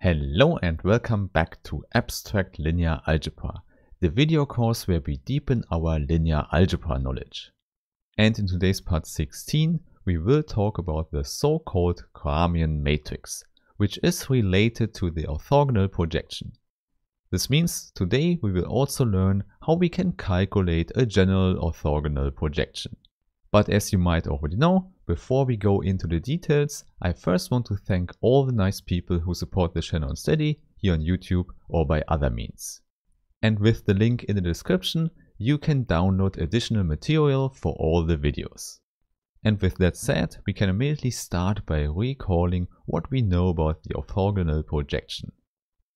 Hello and welcome back to Abstract Linear Algebra, the video course where we deepen our linear algebra knowledge. And in today's part 16, we will talk about the so-called Gramian matrix, which is related to the orthogonal projection. This means today we will also learn how we can calculate a general orthogonal projection. But as you might already know, before we go into the details, I first want to thank all the nice people who support the channel on Steady, here on YouTube or by other means. And with the link in the description, you can download additional material for all the videos. And with that said, we can immediately start by recalling what we know about the orthogonal projection.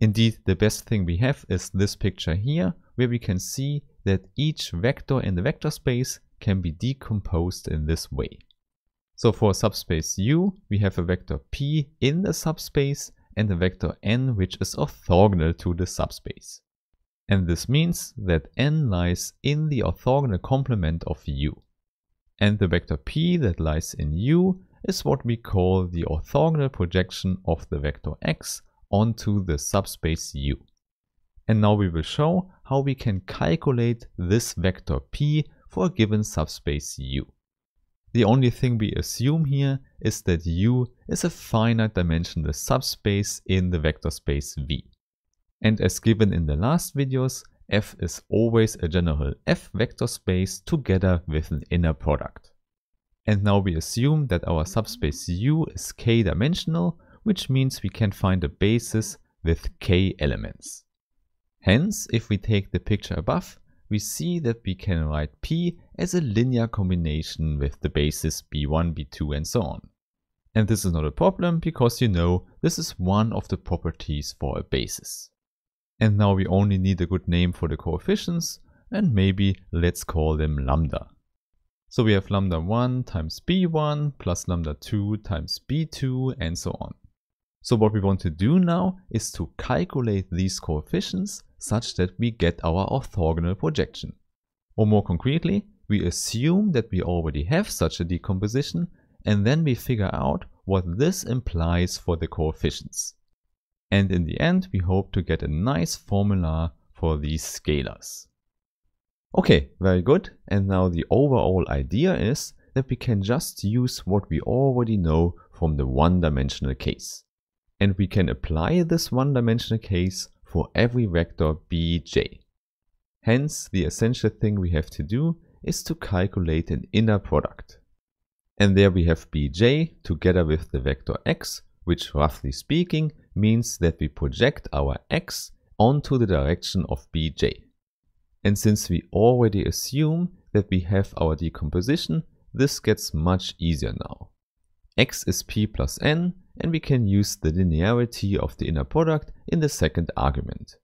Indeed, the best thing we have is this picture here, where we can see that each vector in the vector space can be decomposed in this way. So for subspace U, we have a vector p in the subspace and a vector n which is orthogonal to the subspace. And this means that n lies in the orthogonal complement of U. And the vector p that lies in U is what we call the orthogonal projection of the vector x onto the subspace U. And now we will show how we can calculate this vector p for a given subspace U. The only thing we assume here is that U is a finite dimensional subspace in the vector space V. And as given in the last videos, F is always a general F vector space together with an inner product. And now we assume that our subspace U is k-dimensional, which means we can find a basis with k elements. Hence, if we take the picture above, we see that we can write P as a linear combination with the basis B1, B2 and so on. And this is not a problem because you know this is one of the properties for a basis. And now we only need a good name for the coefficients and maybe let's call them lambda. So we have lambda 1 times b1 plus lambda 2 times b2 and so on. So what we want to do now is to calculate these coefficients such that we get our orthogonal projection. Or more concretely, we assume that we already have such a decomposition and then we figure out what this implies for the coefficients. And in the end, we hope to get a nice formula for these scalars. Okay, very good. And now the overall idea is that we can just use what we already know from the one-dimensional case. And we can apply this one-dimensional case for every vector bj. Hence, the essential thing we have to do is to calculate an inner product. And there we have bj together with the vector x, which roughly speaking means that we project our x onto the direction of bj. And since we already assume that we have our decomposition, this gets much easier now. X is p plus n and we can use the linearity of the inner product in the second argument,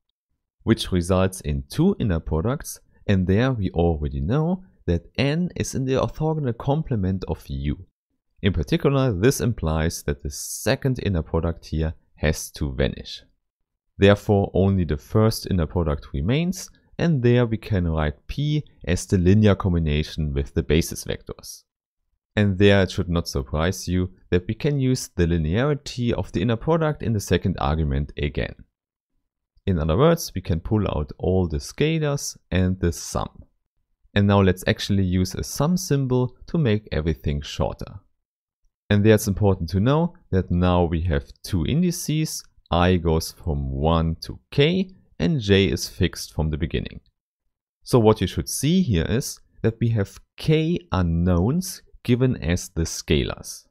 which results in two inner products and there we already know that n is in the orthogonal complement of u. In particular, this implies that the second inner product here has to vanish. Therefore, only the first inner product remains and there we can write p as the linear combination with the basis vectors. And there it should not surprise you that we can use the linearity of the inner product in the second argument again. In other words, we can pull out all the scalars and the sum. And now let's actually use a sum symbol to make everything shorter. And there it's important to know that now we have two indices, i goes from 1 to k and j is fixed from the beginning. So what you should see here is that we have k unknowns given as the scalars.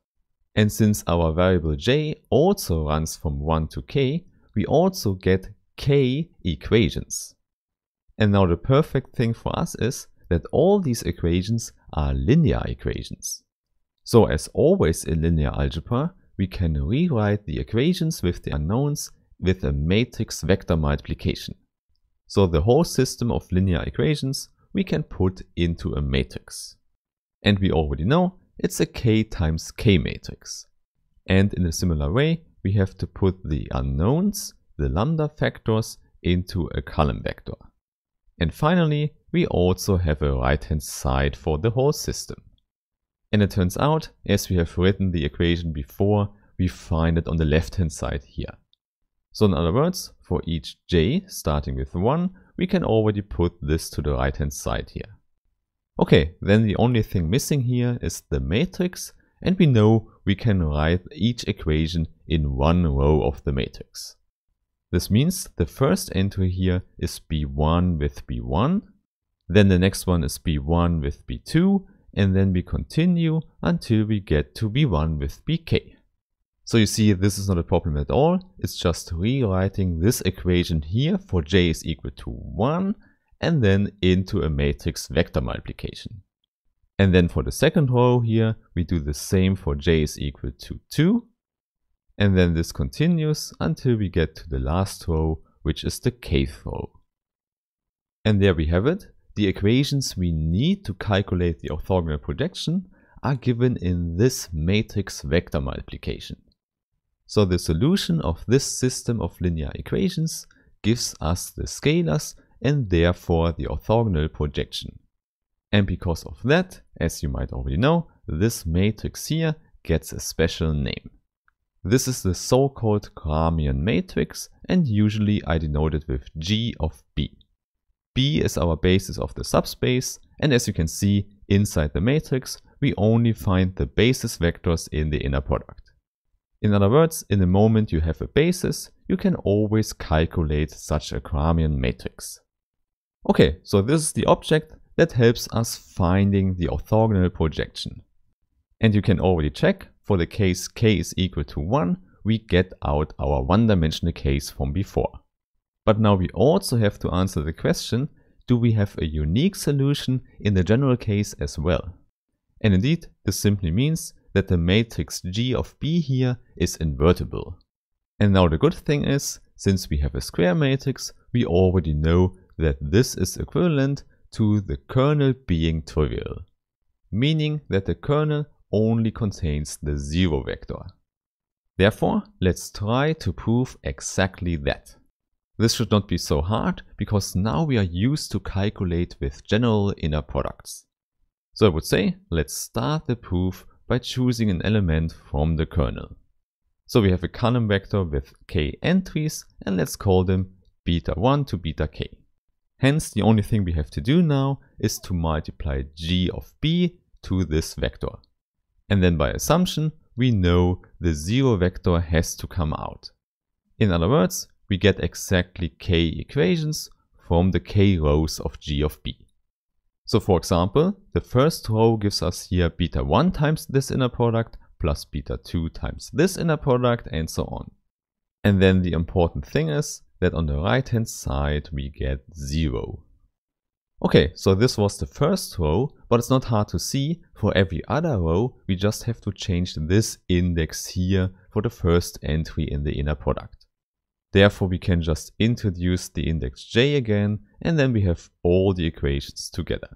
And since our variable j also runs from 1 to k, we also get k equations. And now the perfect thing for us is that all these equations are linear equations. So as always in linear algebra, we can rewrite the equations with the unknowns with a matrix vector multiplication. So the whole system of linear equations we can put into a matrix. And we already know it's a k times k matrix. And in a similar way, we have to put the unknowns, the lambda factors, into a column vector. And finally, we also have a right-hand side for the whole system. And it turns out, as we have written the equation before, we find it on the left-hand side here. So in other words, for each j starting with 1, we can already put this to the right hand side here. Okay, then the only thing missing here is the matrix and we know we can write each equation in one row of the matrix. This means the first entry here is B1 with B1, then the next one is B1 with B2, and then we continue until we get to B1 with BK. So you see this is not a problem at all, it's just rewriting this equation here for j is equal to 1 and then into a matrix vector multiplication. And then for the second row here, we do the same for j is equal to 2. And then this continues until we get to the last row, which is the kth row. And there we have it. The equations we need to calculate the orthogonal projection are given in this matrix vector multiplication. So the solution of this system of linear equations gives us the scalars and therefore the orthogonal projection. And because of that, as you might already know, this matrix here gets a special name. This is the so-called Gramian matrix and usually I denote it with G of B. B is our basis of the subspace and as you can see inside the matrix we only find the basis vectors in the inner product. In other words, in the moment you have a basis, you can always calculate such a Gramian matrix. Okay, so this is the object that helps us finding the orthogonal projection. And you can already check, for the case k is equal to 1, we get out our one-dimensional case from before. But now we also have to answer the question, do we have a unique solution in the general case as well? And indeed, this simply means that the matrix G of B here is invertible. And now the good thing is, since we have a square matrix, we already know that this is equivalent to the kernel being trivial, meaning that the kernel only contains the zero vector. Therefore, let's try to prove exactly that. This should not be so hard, because now we are used to calculate with general inner products. So I would say, let's start the proof by choosing an element from the kernel. So we have a column vector with k entries and let's call them beta 1 to beta k. Hence the only thing we have to do now is to multiply g of b to this vector. And then by assumption we know the zero vector has to come out. In other words, we get exactly k equations from the k rows of g of b. So for example, the first row gives us here beta 1 times this inner product plus beta 2 times this inner product and so on. And then the important thing is that on the right hand side we get 0. Okay, so this was the first row, but it's not hard to see. For every other row, we just have to change this index here for the first entry in the inner product. Therefore, we can just introduce the index j again, and then we have all the equations together.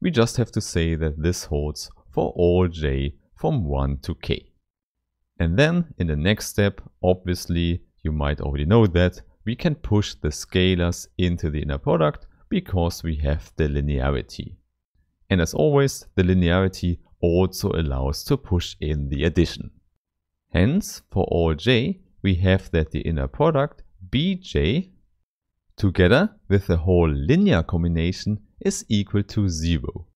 We just have to say that this holds for all j from 1 to k. And then in the next step, obviously, you might already know that, we can push the scalars into the inner product because we have the linearity. And as always, the linearity also allows to push in the addition. Hence, for all j, we have that the inner product bj together with the whole linear combination is equal to 0.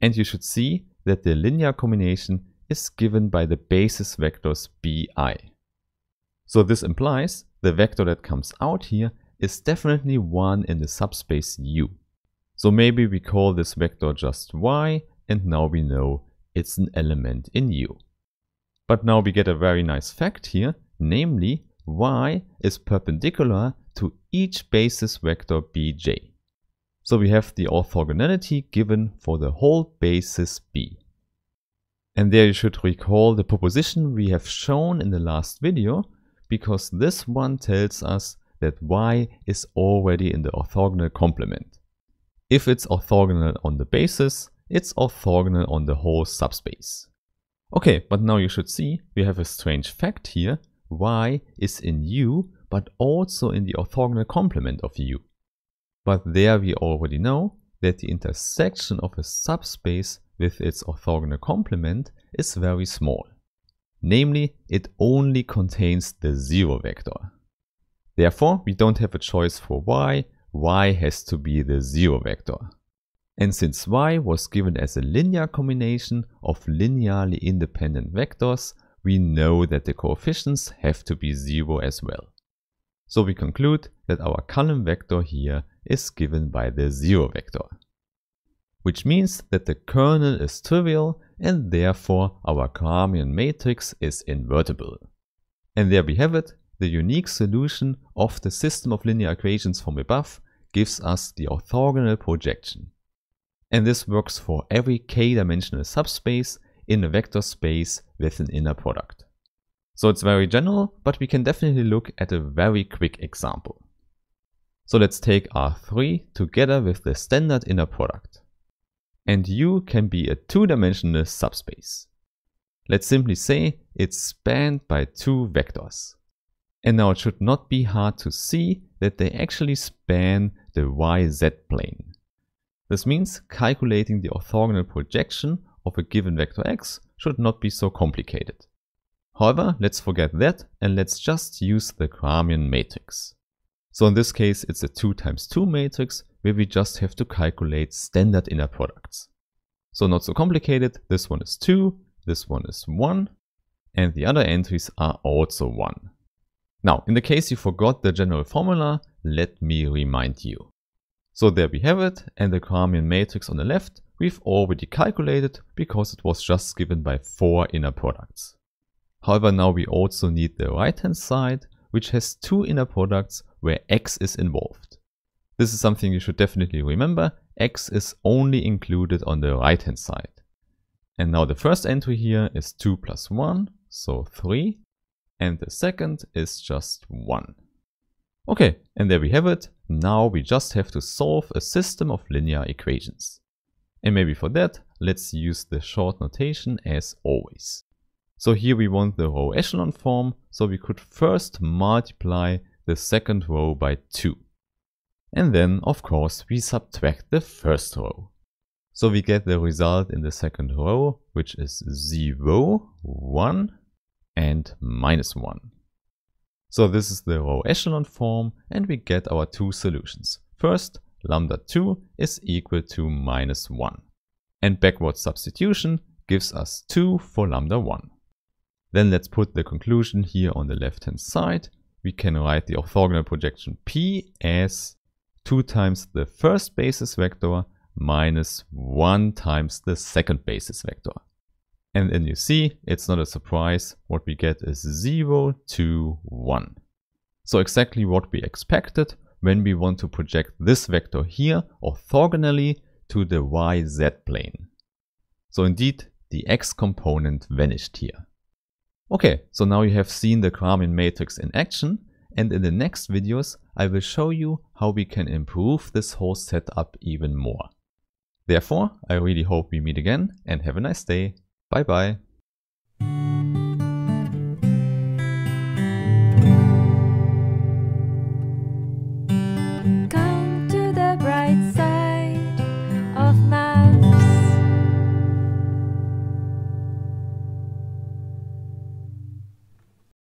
And you should see that the linear combination is given by the basis vectors bi. So this implies the vector that comes out here is definitely one in the subspace U. So maybe we call this vector just y and now we know it's an element in U. But now we get a very nice fact here namely y is perpendicular to each basis vector bj. So we have the orthogonality given for the whole basis b. And there you should recall the proposition we have shown in the last video, because this one tells us that y is already in the orthogonal complement. If it's orthogonal on the basis, it's orthogonal on the whole subspace. Okay, but now you should see we have a strange fact here y is in U, but also in the orthogonal complement of U. But there we already know that the intersection of a subspace with its orthogonal complement is very small. Namely, it only contains the zero vector. Therefore, we don't have a choice for y, y has to be the 0 vector. And since y was given as a linear combination of linearly independent vectors, we know that the coefficients have to be 0 as well. So we conclude that our column vector here is given by the 0 vector. Which means that the kernel is trivial and therefore our Gramian matrix is invertible. And there we have it, the unique solution of the system of linear equations from above gives us the orthogonal projection. And this works for every k-dimensional subspace in a vector space with an inner product. So it's very general, but we can definitely look at a very quick example. So let's take R3 together with the standard inner product. And U can be a two-dimensional subspace. Let's simply say it's spanned by two vectors. And now it should not be hard to see that they actually span the YZ plane. This means calculating the orthogonal projection of a given vector x should not be so complicated. However, let's forget that and let's just use the Gramian matrix. So in this case, it's a 2 times 2 matrix where we just have to calculate standard inner products. So not so complicated, this one is 2, this one is 1, and the other entries are also 1. Now, in the case you forgot the general formula, let me remind you. So there we have it, and the Gramian matrix on the left we've already calculated because it was just given by four inner products. However, now we also need the right hand side, which has two inner products where x is involved. This is something you should definitely remember, x is only included on the right hand side. And now the first entry here is 2 plus 1, so 3, and the second is just 1. Okay, and there we have it. Now we just have to solve a system of linear equations. And maybe for that, let's use the short notation as always. So here we want the row echelon form, so we could first multiply the second row by 2. And then, of course, we subtract the first row. So we get the result in the second row, which is 0, 1, and minus 1. So this is the row echelon form and we get our two solutions. First, lambda 2 is equal to minus 1. And backward substitution gives us 2 for lambda 1. Then let's put the conclusion here on the left hand side. We can write the orthogonal projection P as 2 times the first basis vector minus 1 times the second basis vector. And then you see, it's not a surprise, what we get is 0, 2, 1. So exactly what we expected when we want to project this vector here orthogonally to the yz plane. So indeed, the x component vanished here. Okay, so now you have seen the Gramian matrix in action, and in the next videos I will show you how we can improve this whole setup even more. Therefore, I really hope we meet again and have a nice day. Bye bye.